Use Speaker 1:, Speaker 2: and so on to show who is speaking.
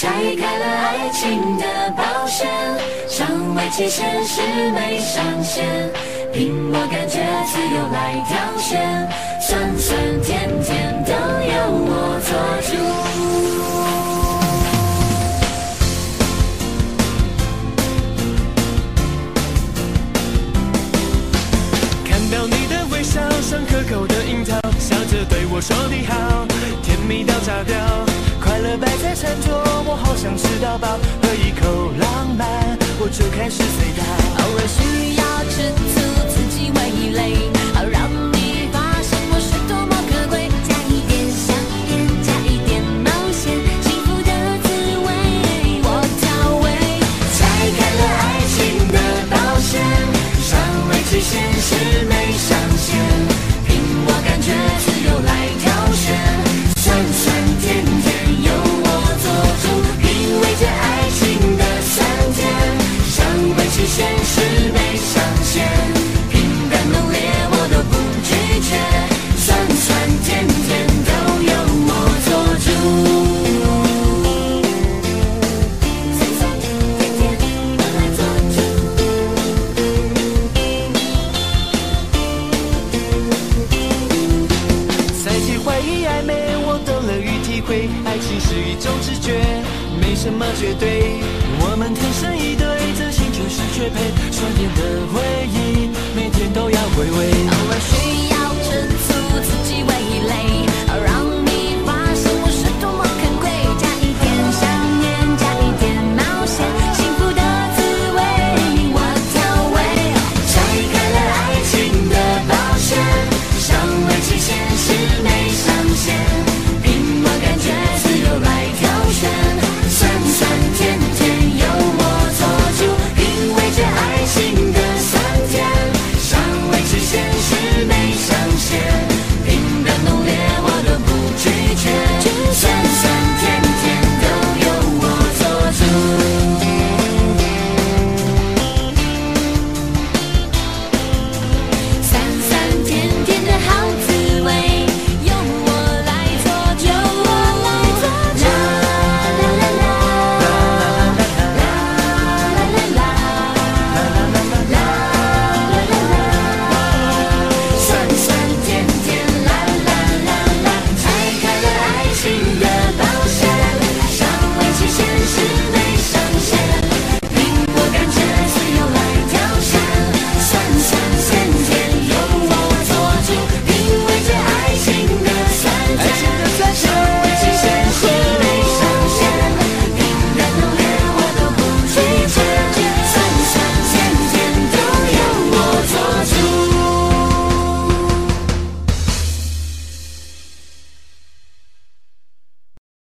Speaker 1: 拆开了爱情的保险，尚未期限是没上限，凭我感觉自由来挑选，酸酸甜甜都由我做主。
Speaker 2: 看到你的微笑，像可口的樱桃，笑着对我说你好，甜蜜到炸掉，了摆在餐桌，我好想吃到饱，喝一口浪漫，我就开始醉倒。
Speaker 3: 偶尔需要吃醋，自己味蕾，
Speaker 2: 赛季怀疑暧昧，我都乐于体会，爱情是一种直觉，没什么绝对。我们天生一对，真心就是绝配，酸甜的回忆，每天都要回味。